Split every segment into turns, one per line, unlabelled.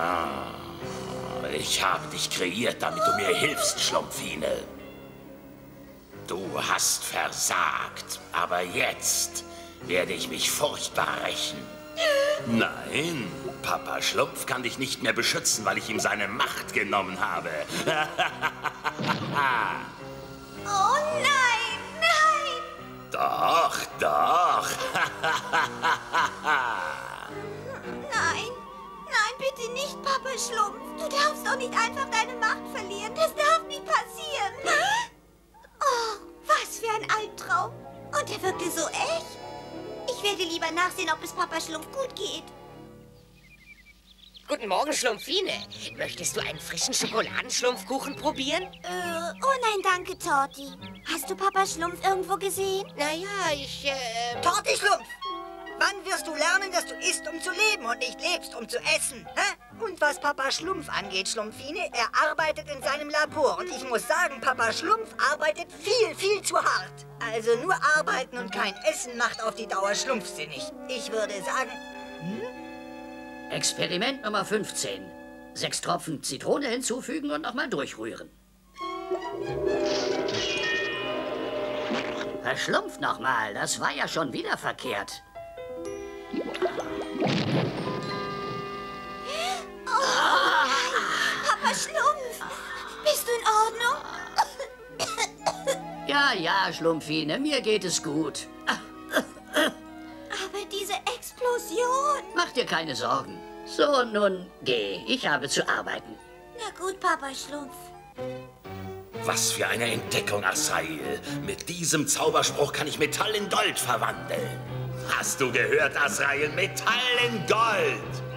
Ah, ich habe dich kreiert, damit du mir hilfst, Schlumpfine. Du hast versagt, aber jetzt werde ich mich furchtbar rächen. Nein, Papa Schlumpf kann dich nicht mehr beschützen, weil ich ihm seine Macht genommen habe.
Schlumpf. Du darfst doch nicht einfach deine Macht verlieren. Das darf nicht passieren. Oh, was für ein Albtraum. Und er wirkte so echt. Ich werde lieber nachsehen, ob es Papa Schlumpf gut geht.
Guten Morgen, Schlumpfine. Möchtest du einen frischen Schokoladenschlumpfkuchen probieren?
Äh, oh nein, danke, Torti. Hast du Papa Schlumpf irgendwo gesehen?
Naja, ich, äh...
Torti Schlumpf! Wann wirst du lernen, dass du isst, um zu leben und nicht lebst, um zu essen? Hä? Und was Papa Schlumpf angeht, Schlumpfine, er arbeitet in seinem Labor. Und ich muss sagen, Papa Schlumpf arbeitet viel, viel zu hart. Also nur arbeiten und kein Essen macht auf die Dauer schlumpfsinnig. Ich würde sagen,
Experiment Nummer 15. Sechs Tropfen Zitrone hinzufügen und nochmal durchrühren. Verschlumpft nochmal, das war ja schon wieder verkehrt. Ja, ja, Schlumpfine, mir geht es gut.
Aber diese Explosion.
Mach dir keine Sorgen. So, nun geh. Ich habe zu arbeiten.
Na gut, Papa Schlumpf.
Was für eine Entdeckung, Asail. Mit diesem Zauberspruch kann ich Metall in Gold verwandeln. Hast du gehört, Asail? Metall in Gold!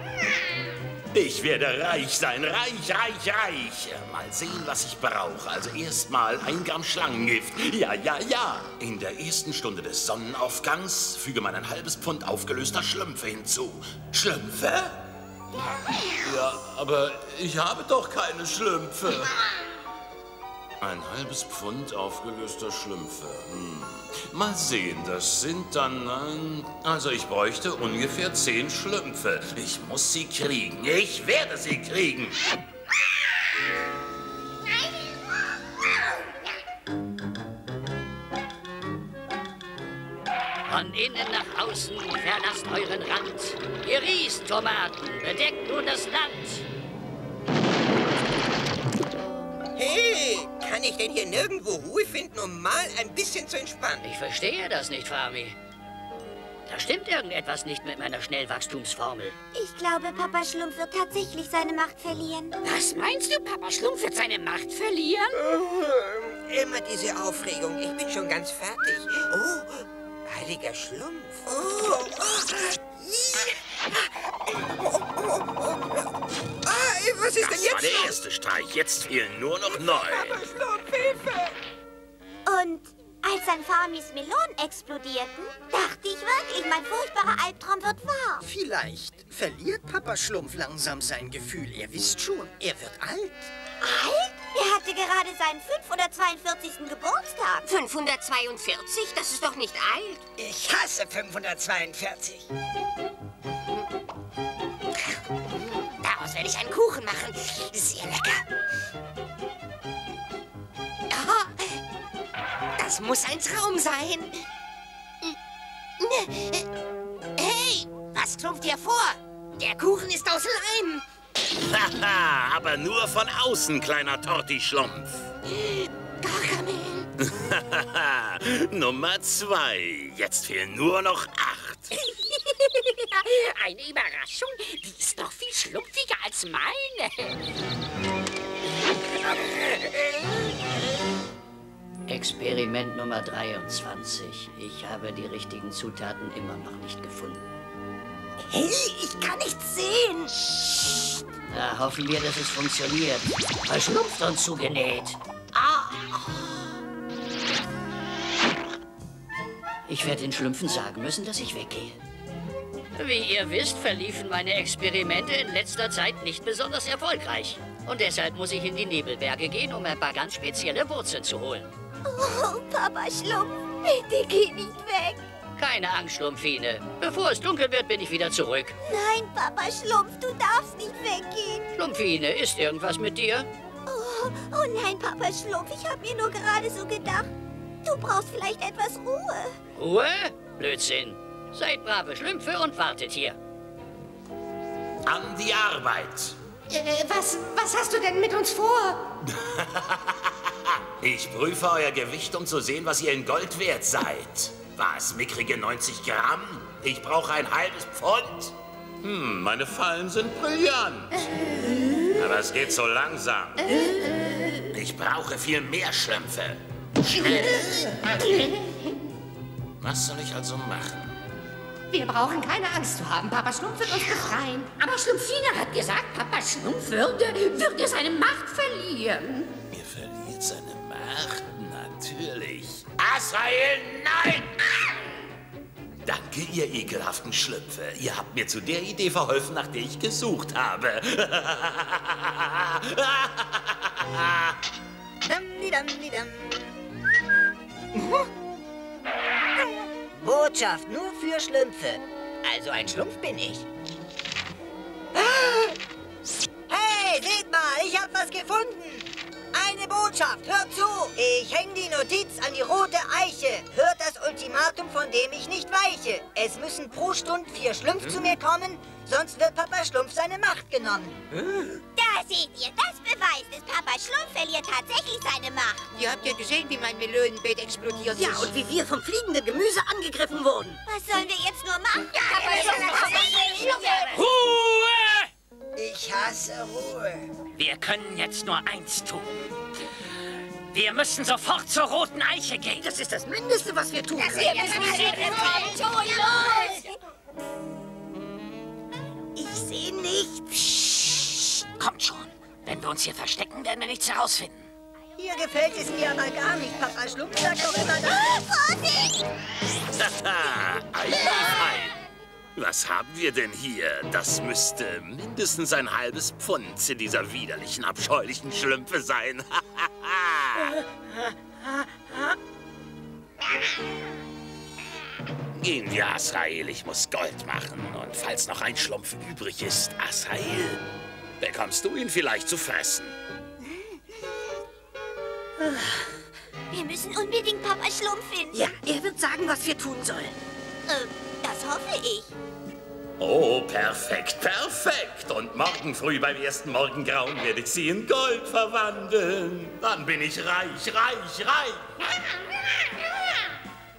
Ich werde reich sein, reich, reich, reich. Mal sehen, was ich brauche. Also erstmal ein Gramm Schlangengift. Ja, ja, ja. In der ersten Stunde des Sonnenaufgangs füge man ein halbes Pfund aufgelöster Schlümpfe hinzu. Schlümpfe? Ja, aber ich habe doch keine Schlümpfe. Ein halbes Pfund aufgelöster Schlümpfe. Hm. Mal sehen, das sind dann... ähm, Also ich bräuchte ungefähr zehn Schlümpfe. Ich muss sie kriegen. Ich werde sie kriegen.
Von innen nach außen verlasst euren Rand. Ihr riecht Tomaten, bedeckt nun das Land.
Hey, kann ich denn hier nirgendwo Ruhe finden, um mal ein bisschen zu entspannen?
Ich verstehe das nicht, Fami. Da stimmt irgendetwas nicht mit meiner Schnellwachstumsformel.
Ich glaube, Papa Schlumpf wird tatsächlich seine Macht verlieren.
Was meinst du, Papa Schlumpf wird seine Macht verlieren?
Äh, Immer diese Aufregung. Ich bin schon ganz fertig. Oh, heiliger Schlumpf. Oh, oh. Ah, was ist denn
Das war
jetzt
der
los?
erste Streich. Jetzt fehlen nur noch neun.
Schlumpf, Hilfe!
Und als an Famis Melonen explodierten, dachte ich wirklich, mein furchtbarer Albtraum wird wahr.
Vielleicht verliert Papa Schlumpf langsam sein Gefühl. Ihr wisst schon, er wird alt.
Alt? Er hatte gerade seinen 542. Geburtstag.
542? Das ist doch nicht alt.
ich hasse 542.
Sehr lecker. Ah, Das muss ein Traum sein. Hey, was klumpft dir vor? Der Kuchen ist aus Leim.
Haha, aber nur von außen, kleiner Torti-Schlumpf.
Gargamel.
Nummer zwei. Jetzt fehlen nur noch acht.
Eine Überraschung, die ist noch viel schlumpfiger als meine.
Experiment Nummer 23. Ich habe die richtigen Zutaten immer noch nicht gefunden.
Hey, ich kann nichts sehen.
Na, hoffen wir, dass es funktioniert. Verschlumpft und zugenäht. Ah. Ich werde den Schlümpfen sagen müssen, dass ich weggehe. Wie ihr wisst, verliefen meine Experimente in letzter Zeit nicht besonders erfolgreich. Und deshalb muss ich in die Nebelberge gehen, um ein paar ganz spezielle Wurzeln zu holen.
Oh, Papa Schlumpf, bitte geh nicht weg.
Keine Angst, Schlumpfine. Bevor es dunkel wird, bin ich wieder zurück.
Nein, Papa Schlumpf, du darfst nicht weggehen.
Schlumpfine, ist irgendwas mit dir?
Oh, oh nein, Papa Schlumpf, ich habe mir nur gerade so gedacht. Du brauchst vielleicht etwas Ruhe.
Ruhe? Blödsinn. Seid brave Schlümpfe und wartet hier.
An die Arbeit.
Äh, was, was hast du denn mit uns vor?
Ich prüfe euer Gewicht, um zu sehen, was ihr in Gold wert seid. Was, mickrige 90 Gramm? Ich brauche ein halbes Pfund. Hm, meine Fallen sind brillant. Aber es geht so langsam. Ich brauche viel mehr Schlümpfe. Schnell. Was soll ich also machen?
Wir brauchen keine Angst zu haben. Papa Schlumpf wird uns befreien.
Aber Schlumpfine hat gesagt, Papa Schlumpf würde, würde seine Macht verlieren.
Er verliert seine Macht? Natürlich. Azrael, nein! Danke, ihr ekelhaften Schlümpfe. Ihr habt mir zu der Idee verholfen, nach der ich gesucht habe.
Dam-di-dam-di-dam. Botschaft nur für Schlümpfe. Also ein Schlumpf bin ich. Hey, seht mal, ich hab was gefunden. Eine Botschaft, hört zu. Ich häng die Notiz an die rote Eiche. Hört das Ultimatum, von dem ich nicht weiche. Es müssen pro Stunde vier Schlümpf zu mir kommen, sonst wird Papa Schlumpf seine Macht genommen.
Da seht ihr, das beweist es. Papa Schlumpf verliert tatsächlich seine Macht.
Ihr habt ja gesehen, wie mein Melonenbeet explodiert
Ja,
ist.
und wie wir vom fliegenden Gemüse angegriffen wurden.
Was sollen wir jetzt nur machen? Papa
Ruhe!
Ich hasse Ruhe.
Wir können jetzt nur eins tun. Wir müssen sofort zur roten Eiche gehen.
Das ist das Mindeste, was wir tun können.
Ich sehe nichts.
Wir uns hier verstecken, werden wir nichts herausfinden.
Hier gefällt es mir aber gar nicht. Papa Schlumpf sagt doch immer, dass...
Vorsicht!
Haha, ei, ei. Was haben wir denn hier? Das müsste mindestens ein halbes Pfund in dieser widerlichen, abscheulichen Schlümpfe sein. Gehen wir, Asrael. Ich muss Gold machen. Und falls noch ein Schlumpf übrig ist, Asrael, bekommst du ihn vielleicht zu fressen.
Wir müssen unbedingt Papa Schlumpf finden.
Ja, er wird sagen, was wir tun sollen.
Äh, das hoffe ich.
Oh, perfekt, perfekt. Und morgen früh beim ersten Morgengrauen werde ich sie in Gold verwandeln. Dann bin ich reich, reich, reich.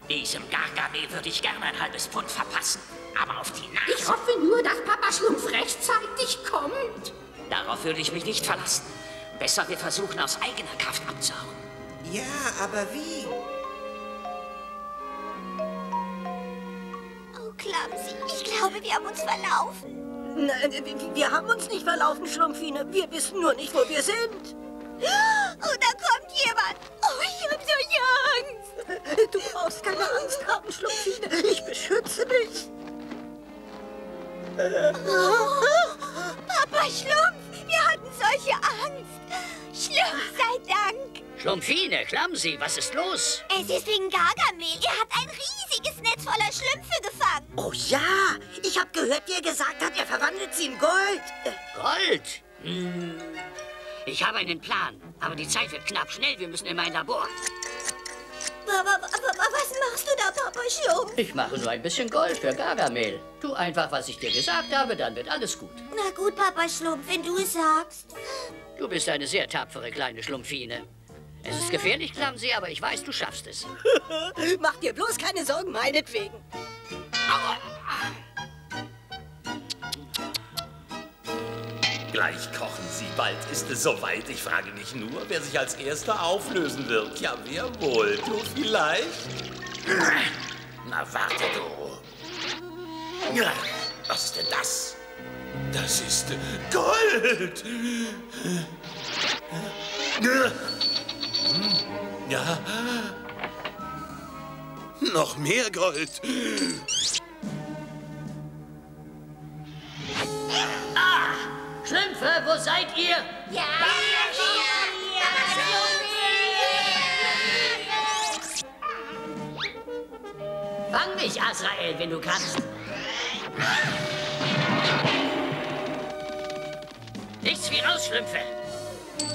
Diesem Gargamel würde ich gerne ein halbes Pfund verpassen. Aber auf die
Ich
Nase.
hoffe nur, dass Papa Schlumpf rechtzeitig kommt.
Darauf würde ich mich nicht verlassen. Besser, wir versuchen aus eigener Kraft abzuhauen.
Ja, aber wie?
Oh, Clumsy, ich glaube, wir haben uns verlaufen.
Nein, wir- wir haben uns nicht verlaufen, Schlumpfine. Wir wissen nur nicht, wo wir sind.
Oh, da kommt jemand. Oh, ich hab so Angst.
Du brauchst keine Angst haben, Schlumpfine. Ich beschütze dich.
Papa Schlumpf, solche Angst. Schlumpf sei Dank.
Schlumpfine, Clumsy, was ist los?
Es ist wegen Gargamel. Er hat ein riesiges Netz voller Schlümpfe gefangen.
Oh ja, ich habe gehört, wie er gesagt hat, er verwandelt sie in Gold.
Gold? Hm. Ich habe einen Plan, aber die Zeit wird knapp. Schnell, wir müssen in mein Labor.
Was machst du da, Papa Schlumpf?
Ich mache nur ein bisschen Gold für Gargamel. Tu einfach, was ich dir gesagt habe, dann wird alles gut.
Na gut, Papa Schlumpf, wenn du es sagst.
Du bist eine sehr tapfere kleine Schlumpfine. Es ist gefährlich, Clumsy, aber ich weiß, du schaffst es.
Mach dir bloß keine Sorgen, meinetwegen.
Gleich kochen sie, bald ist es soweit. Ich frage mich nur, wer sich als Erster auflösen wird. Ja, wer wohl? Du vielleicht? Na, warte du. Was ist denn das? Das ist Gold! Ja. Noch mehr Gold.
Schlümpfe, wo seid ihr?
Ja,
Fang mich, Azrael, wenn du kannst. Nichts
wie Rausschlümpfe.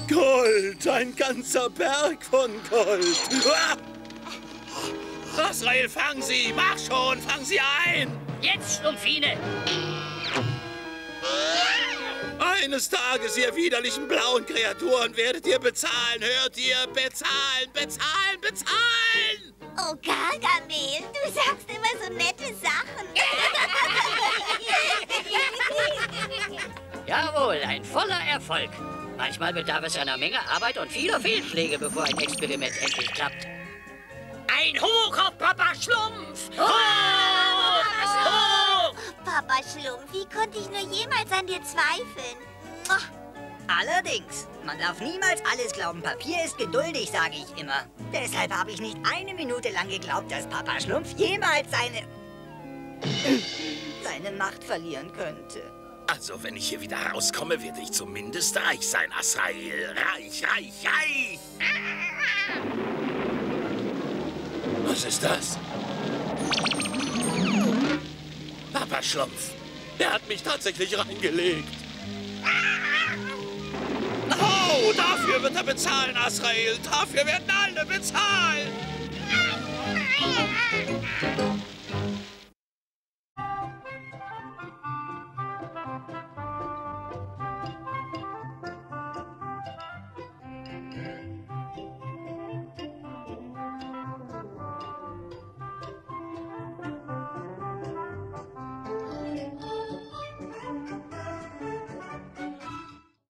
Gold, ein ganzer Berg von Gold. Azrael, fang sie! Mach schon, fang sie ein!
Jetzt, Schlumpfine!
Eines Tages, ihr widerlichen blauen Kreaturen, werdet ihr bezahlen, hört ihr? Bezahlen, bezahlen, bezahlen!
Oh, Gargamel, du sagst immer so nette Sachen.
Jawohl, ein voller Erfolg. Manchmal bedarf es einer Menge Arbeit und vieler Fehlschläge, bevor ein Experiment endlich klappt.
Ein Hoch auf Papa Schlumpf!
Oh,
Hoch! Hoch!
Papa Schlumpf, wie konnte ich nur jemals an dir zweifeln? Mua.
Allerdings, man darf niemals alles glauben. Papier ist geduldig, sage ich immer. Deshalb habe ich nicht eine Minute lang geglaubt, dass Papa Schlumpf jemals seine... seine Macht verlieren könnte.
Also, wenn ich hier wieder rauskomme, werde ich zumindest reich sein, Azrael. Reich, reich, reich! Was ist das? Papa Schlumpf. Er hat mich tatsächlich reingelegt. Dafür wird er bezahlen, Asrael. Dafür werden alle bezahlen.